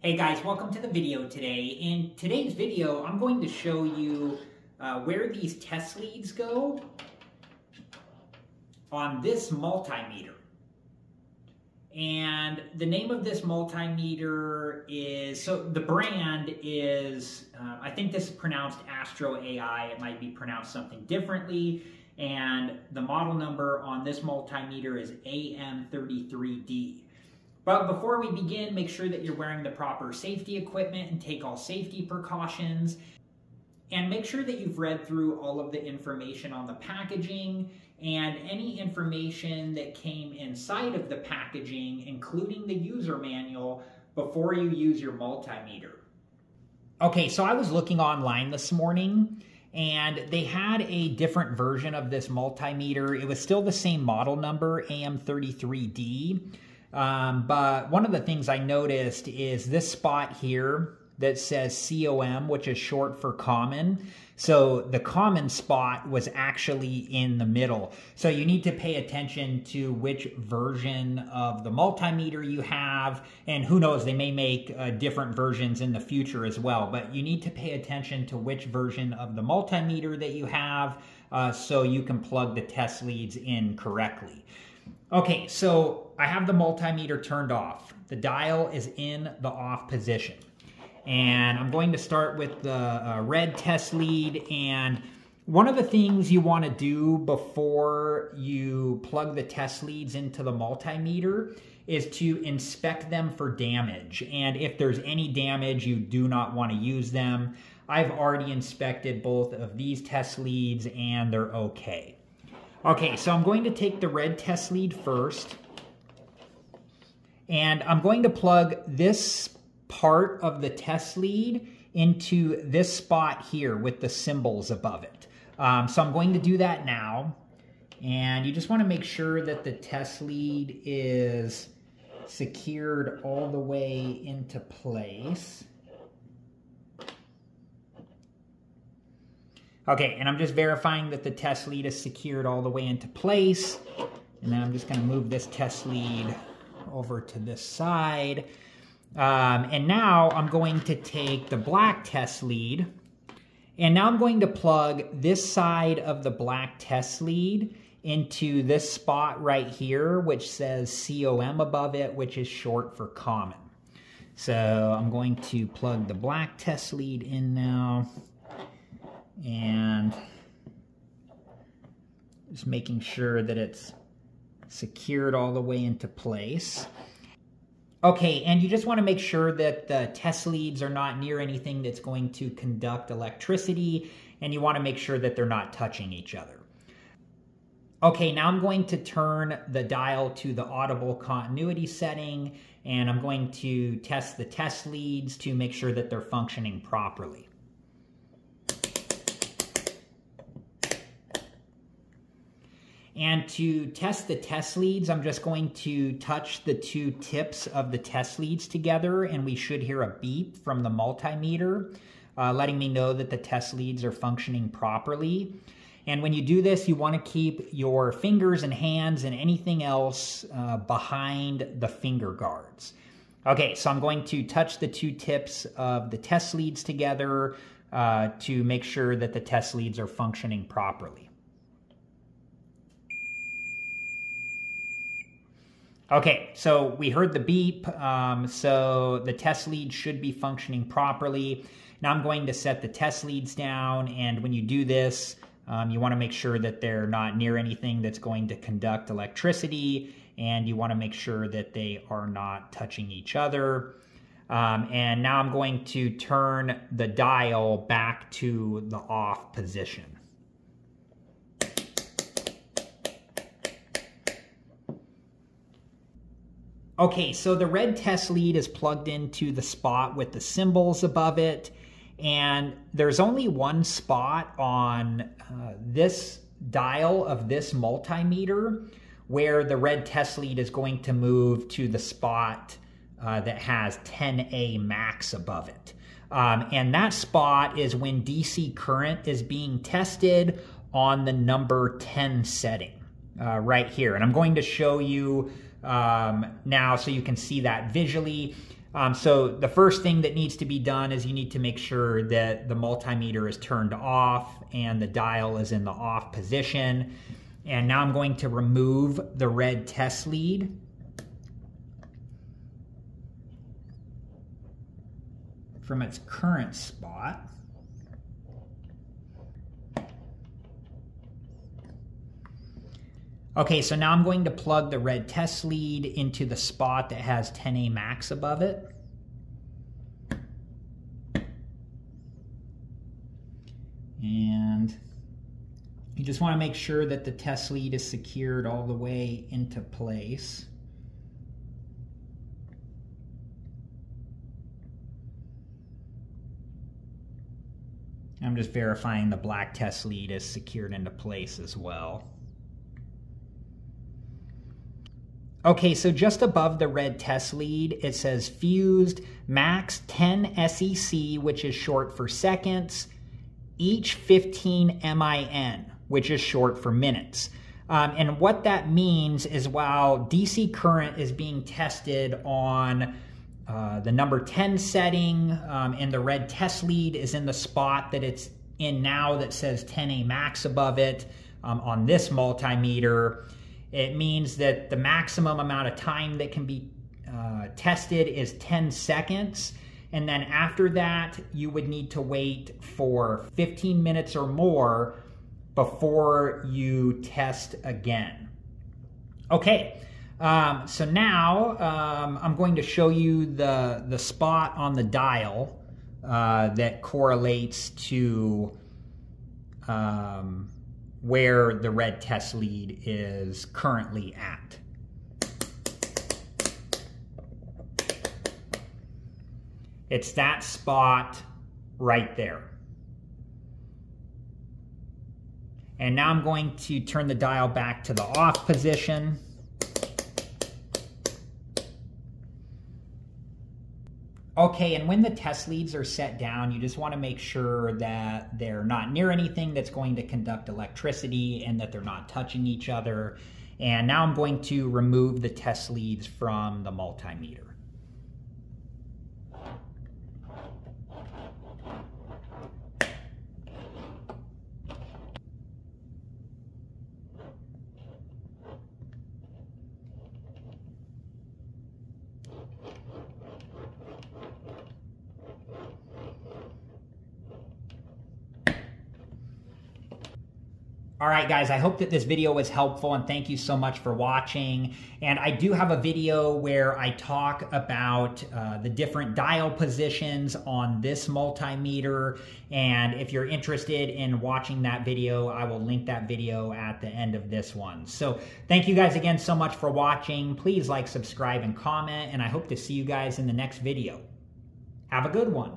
Hey guys, welcome to the video today. In today's video, I'm going to show you uh, where these test leads go on this multimeter. And the name of this multimeter is, so the brand is, uh, I think this is pronounced Astro AI. It might be pronounced something differently. And the model number on this multimeter is AM33D. But before we begin, make sure that you're wearing the proper safety equipment and take all safety precautions. And make sure that you've read through all of the information on the packaging and any information that came inside of the packaging, including the user manual, before you use your multimeter. Okay, so I was looking online this morning and they had a different version of this multimeter. It was still the same model number, AM33D, um, but one of the things I noticed is this spot here that says COM, which is short for common. So the common spot was actually in the middle. So you need to pay attention to which version of the multimeter you have. And who knows, they may make uh, different versions in the future as well. But you need to pay attention to which version of the multimeter that you have uh, so you can plug the test leads in correctly. Okay, so I have the multimeter turned off. The dial is in the off position. And I'm going to start with the uh, red test lead. And one of the things you want to do before you plug the test leads into the multimeter is to inspect them for damage. And if there's any damage, you do not want to use them. I've already inspected both of these test leads and they're okay. Okay, so I'm going to take the red test lead first. And I'm going to plug this part of the test lead into this spot here with the symbols above it. Um, so I'm going to do that now. And you just want to make sure that the test lead is secured all the way into place. Okay, and I'm just verifying that the test lead is secured all the way into place. And then I'm just going to move this test lead over to this side. Um, and now I'm going to take the black test lead and now I'm going to plug this side of the black test lead into this spot right here, which says COM above it, which is short for common. So I'm going to plug the black test lead in now and just making sure that it's secured all the way into place. Okay, and you just want to make sure that the test leads are not near anything that's going to conduct electricity, and you want to make sure that they're not touching each other. Okay, now I'm going to turn the dial to the audible continuity setting, and I'm going to test the test leads to make sure that they're functioning properly. And to test the test leads, I'm just going to touch the two tips of the test leads together and we should hear a beep from the multimeter, uh, letting me know that the test leads are functioning properly. And when you do this, you want to keep your fingers and hands and anything else uh, behind the finger guards. Okay, so I'm going to touch the two tips of the test leads together uh, to make sure that the test leads are functioning properly. Okay, so we heard the beep, um, so the test lead should be functioning properly. Now I'm going to set the test leads down, and when you do this, um, you want to make sure that they're not near anything that's going to conduct electricity, and you want to make sure that they are not touching each other. Um, and now I'm going to turn the dial back to the off position. Okay, so the red test lead is plugged into the spot with the symbols above it. And there's only one spot on uh, this dial of this multimeter where the red test lead is going to move to the spot uh, that has 10A max above it. Um, and that spot is when DC current is being tested on the number 10 setting uh, right here. And I'm going to show you um, now so you can see that visually. Um, so the first thing that needs to be done is you need to make sure that the multimeter is turned off and the dial is in the off position. And now I'm going to remove the red test lead. from its current spot. Okay, so now I'm going to plug the red test lead into the spot that has 10A max above it. And you just want to make sure that the test lead is secured all the way into place. I'm just verifying the black test lead is secured into place as well. Okay, so just above the red test lead, it says fused max 10 SEC, which is short for seconds, each 15 MIN, which is short for minutes. Um, and what that means is while DC current is being tested on uh, the number 10 setting um, and the red test lead is in the spot that it's in now that says 10A max above it um, on this multimeter. It means that the maximum amount of time that can be uh, tested is 10 seconds. And then after that, you would need to wait for 15 minutes or more before you test again. Okay, um, so now um, I'm going to show you the, the spot on the dial uh, that correlates to um, where the red test lead is currently at. It's that spot right there. And now I'm going to turn the dial back to the off position. Okay, and when the test leads are set down, you just want to make sure that they're not near anything that's going to conduct electricity and that they're not touching each other. And now I'm going to remove the test leads from the multimeter. All right, guys, I hope that this video was helpful and thank you so much for watching. And I do have a video where I talk about uh, the different dial positions on this multimeter. And if you're interested in watching that video, I will link that video at the end of this one. So thank you guys again so much for watching. Please like, subscribe, and comment. And I hope to see you guys in the next video. Have a good one.